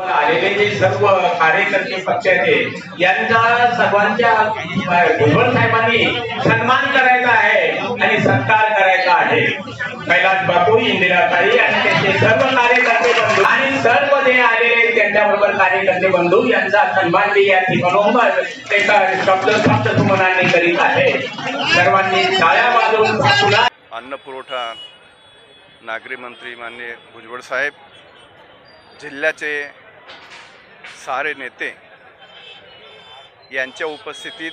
आलेले जे सर्व कार्यकर्ते पक्षाचे यांचा सर्वांच्या भुजबळ साहेबांनी सन्मान करायचा आहे आणि सत्कार करायचा आहे. कैलास बापू इंदिराताई आणि त्यांचे सर्व कार्यकर्ते बंधू आणि सर्व जे आलेले त्यांच्याबरोबर कार्यकर्ते बंधू यांचा सन्मान मी या ठिकाणोबर एका शब्द शब्द सुमनांनी करीत आहे. सर्वांनी टाळ्या वाजवून अन्न पुरवठा नागरी मंत्री माननीय भुजबळ साहेब जिल्ह्याचे सारे नेते यांच्या उपस्थितीत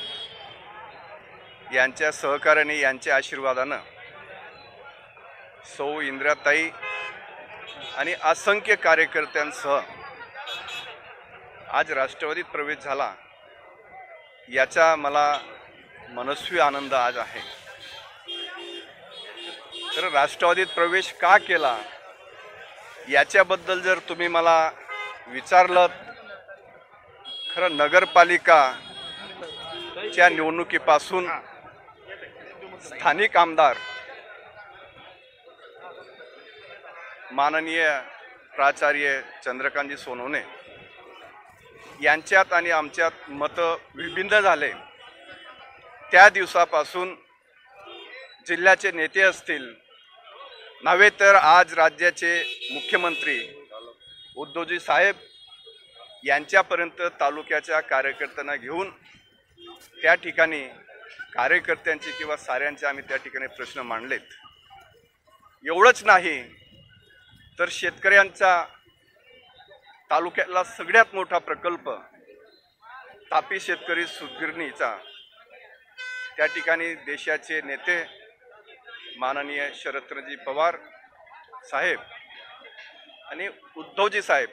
यांच्या सहकार्याने यांच्या आशीर्वादानं सौ इंदिराताई आणि असंख्य कार्यकर्त्यांसह आज राष्ट्रवादीत प्रवेश झाला याचा मला मनस्वी आनंद आज आहे. तर राष्ट्रवादीत प्रवेश का केला याच्याबद्दल जर तुम्ही मला विचारलं खरं नगरपालिकाच्या निवडणुकीपासून स्थानिक आमदार माननीय प्राचार्य चंद्रकांतजी सोनवणे यांच्यात आणि आमच्यात मतं विभिन्न झाले. त्या दिवसापासून जिल्ह्याचे नेते असतील नव्हे तर आज राज्याचे मुख्यमंत्री उद्धवजी साहेब यांच्यापर्यंत तालुक्याच्या कार्यकर्त्यांना घेऊन त्या ठिकाणी कार्यकर्त्यांचे किंवा साऱ्यांचे आम्ही त्या ठिकाणी प्रश्न मांडलेत. एवढंच नाही तर शेतकऱ्यांचा तालुक्यातला सगळ्यात मोठा प्रकल्प तापी शेतकरी सुदगिरणीचा त्या ठिकाणी देशाचे नेते माननीय शरदचंद्रजी पवार साहेब आणि उद्धवजी साहेब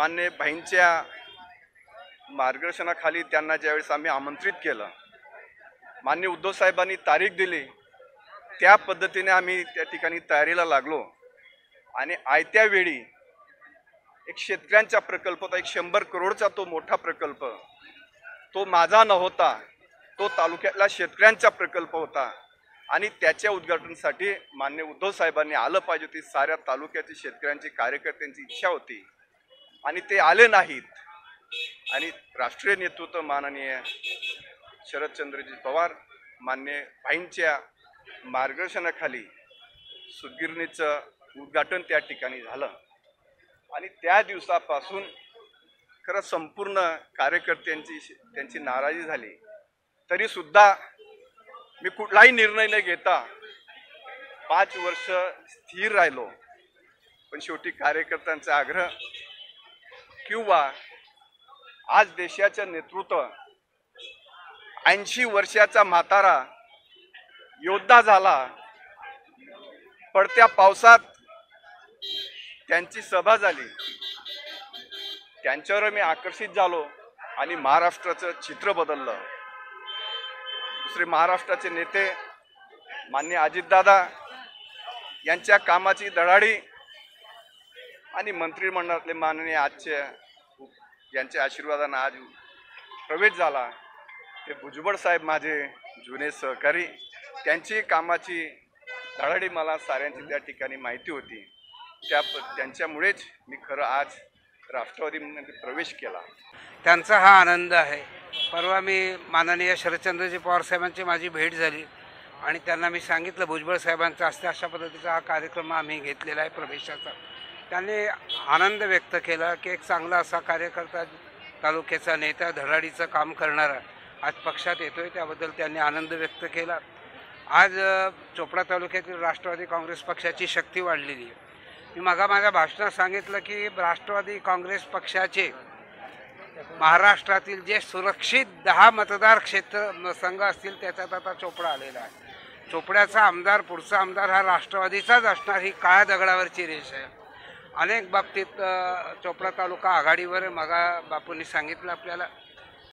मान्य भाईंच्या मार्गदर्शनाखाली त्यांना ज्यावेळेस आम्ही आमंत्रित केलं मान्य उद्धव साहेबांनी तारीख दिली त्या पद्धतीने आम्ही त्या ठिकाणी तयारीला लागलो. आणि आयत्या वेळी एक शेतकऱ्यांचा प्रकल्प होता एक शंभर करोडचा तो मोठा प्रकल्प. तो माझा नव्हता तो तालुक्यातला शेतकऱ्यांचा प्रकल्प होता. आणि त्याच्या उद्घाटनासाठी मान्य उद्धव साहेबांनी आलं पाहिजे होती साऱ्या तालुक्यातील शेतकऱ्यांची कार्यकर्त्यांची इच्छा होती. आणि ते आले नाहीत. आणि राष्ट्रीय नेतृत्व माननीय शरदचंद्रजी पवार मान्य भाईंच्या मार्गदर्शनाखाली सुगिरणीचं उद्घाटन त्या ठिकाणी झालं. आणि त्या दिवसापासून खरं संपूर्ण कार्यकर्त्यांची त्यांची नाराजी झाली. तरीसुद्धा मी कुठलाही निर्णय न घेता पाच वर्ष स्थिर राहिलो. पण शेवटी कार्यकर्त्यांचा आग्रह किंवा आज देशाचं नेतृत्व ऐंशी वर्षाचा म्हातारा योद्धा झाला पडत्या पावसात त्यांची सभा झाली. त्यांच्यावर मी आकर्षित झालो आणि महाराष्ट्राचं चित्र बदललं. दुसरे महाराष्ट्राचे नेते मान्य अजितदादा यांच्या कामाची दडाडी आणि मंत्रिमंडळातले माननीय आजचे यांच्या आशीर्वादानं आज प्रवेश झाला. ते भुजबळ साहेब माझे जुने सहकारी त्यांची कामाची धडाडी मला साऱ्यांची त्या ठिकाणी माहिती होती. त्या त्यांच्यामुळेच मी खरं आज राष्ट्रवादीमध्ये प्रवेश केला. त्यांचा हा आनंद आहे. परवा मी माननीय शरदचंद्रजी पवार साहेबांची माझी भेट झाली आणि त्यांना मी सांगितलं भुजबळ साहेबांचा असते अशा पद्धतीचा हा कार्यक्रम आम्ही घेतलेला आहे प्रवेशाचा. त्यांनी आनंद व्यक्त केला की एक चांगला असा कार्यकर्ता तालुक्याचा नेता धडाडीचं काम करणारा आज पक्षात येतोय. त्याबद्दल त्यांनी आनंद व्यक्त केला. आज चोपडा तालुक्यातील राष्ट्रवादी काँग्रेस पक्षाची शक्ती वाढलेली आहे. मी मागा माझ्या भाषणात सांगितलं की राष्ट्रवादी काँग्रेस पक्षाचे महाराष्ट्रातील जे सुरक्षित दहा मतदार क्षेत्र संघ असतील त्याच्यात आता चोपडा आलेला आहे. चोपड्याचा आमदार पुढचा आमदार हा राष्ट्रवादीचाच असणार ही काळ्या दगडावरची रेष आहे. अनेक बाबतीत चोपडा तालुका आघाडीवर मगा बापूंनी सांगितलं आपल्याला.